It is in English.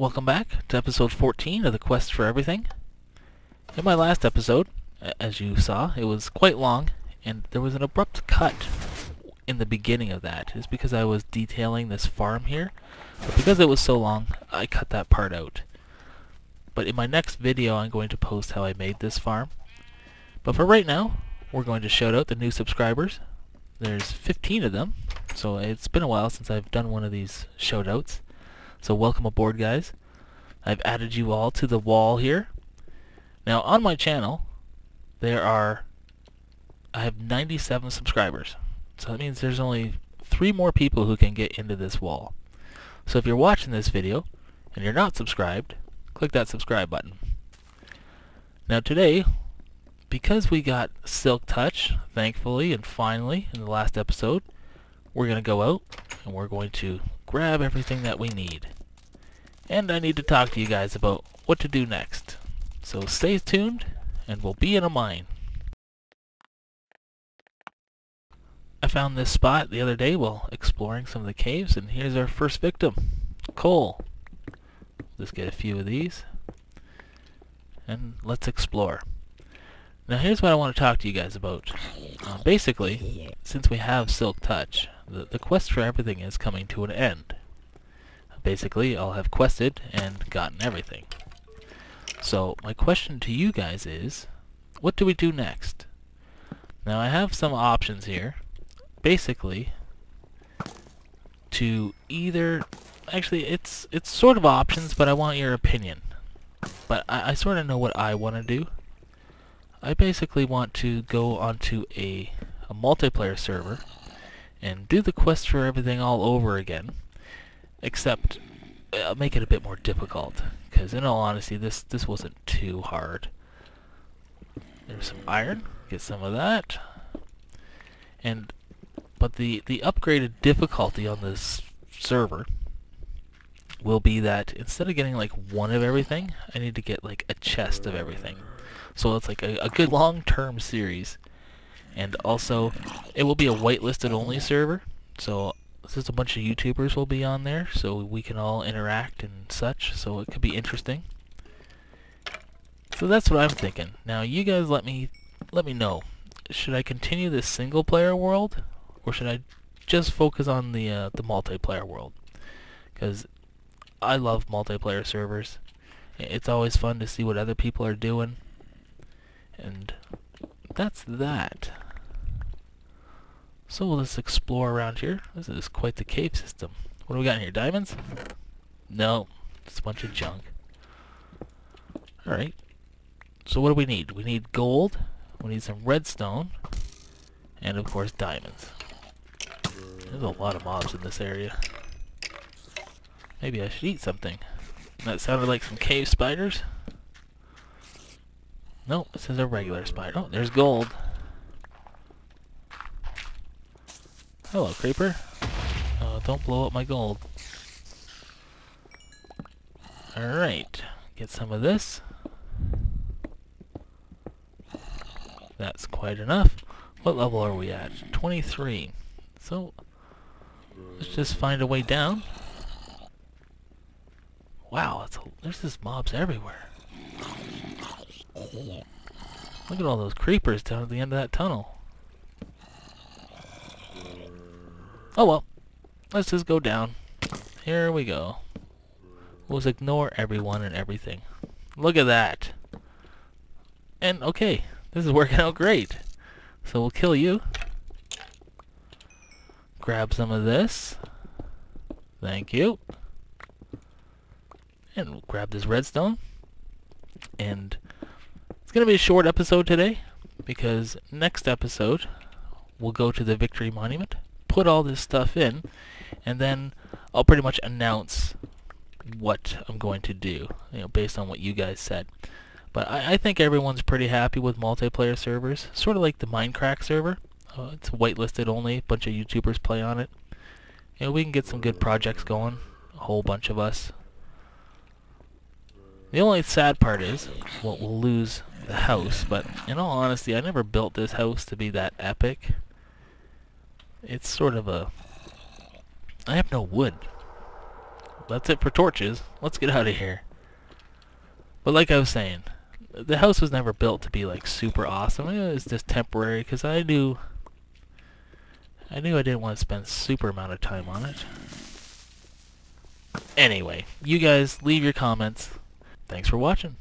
Welcome back to episode 14 of the Quest for Everything. In my last episode, as you saw, it was quite long, and there was an abrupt cut in the beginning of that. It's because I was detailing this farm here, but because it was so long, I cut that part out. But in my next video, I'm going to post how I made this farm. But for right now, we're going to shout out the new subscribers. There's 15 of them, so it's been a while since I've done one of these shoutouts. So welcome aboard guys. I've added you all to the wall here. Now on my channel, there are, I have 97 subscribers. So that means there's only three more people who can get into this wall. So if you're watching this video and you're not subscribed, click that subscribe button. Now today, because we got Silk Touch, thankfully and finally, in the last episode, we're going to go out and we're going to grab everything that we need. And I need to talk to you guys about what to do next. So stay tuned and we'll be in a mine. I found this spot the other day while exploring some of the caves and here's our first victim, coal. Let's get a few of these and let's explore. Now here's what I want to talk to you guys about. Uh, basically, since we have Silk Touch, the, the quest for everything is coming to an end. Basically, I'll have quested and gotten everything. So, my question to you guys is, what do we do next? Now, I have some options here. Basically, to either... Actually, it's it's sort of options, but I want your opinion. But I, I sort of know what I want to do. I basically want to go onto a, a multiplayer server and do the quest for everything all over again, except I'll make it a bit more difficult, because in all honesty, this, this wasn't too hard. There's some iron, get some of that, and but the, the upgraded difficulty on this server will be that instead of getting like one of everything, I need to get like a chest of everything. So it's like a, a good long-term series. And also, it will be a whitelisted only server. So just a bunch of YouTubers will be on there, so we can all interact and such. So it could be interesting. So that's what I'm thinking. Now you guys let me let me know. Should I continue this single player world, or should I just focus on the uh, the multiplayer world? Because I love multiplayer servers. It's always fun to see what other people are doing. And that's that. So let's explore around here. This is quite the cave system. What do we got in here? Diamonds? No. It's a bunch of junk. Alright. So what do we need? We need gold. We need some redstone. And of course diamonds. There's a lot of mobs in this area. Maybe I should eat something. That sounded like some cave spiders. No, this is a regular spider. Oh, there's gold. Hello, creeper. Uh, don't blow up my gold. Alright, get some of this. That's quite enough. What level are we at? 23. So, let's just find a way down. Wow, a, there's just mobs everywhere. Look at all those creepers down at the end of that tunnel. Oh well. Let's just go down. Here we go. We'll just ignore everyone and everything. Look at that. And okay, this is working out great. So we'll kill you. Grab some of this. Thank you. And we'll grab this redstone. And it's going to be a short episode today because next episode we'll go to the Victory Monument, put all this stuff in, and then I'll pretty much announce what I'm going to do, you know, based on what you guys said. But I, I think everyone's pretty happy with multiplayer servers, sort of like the MindCrack server. Uh, it's whitelisted only, a bunch of YouTubers play on it. You know, we can get some good projects going, a whole bunch of us. The only sad part is, well, we'll lose the house, but in all honesty, I never built this house to be that epic. It's sort of a... I have no wood. that's it for torches. Let's get out of here. But like I was saying, the house was never built to be like super awesome. It was just temporary because I knew I knew I didn't want to spend super amount of time on it. Anyway, you guys leave your comments. Thanks for watching.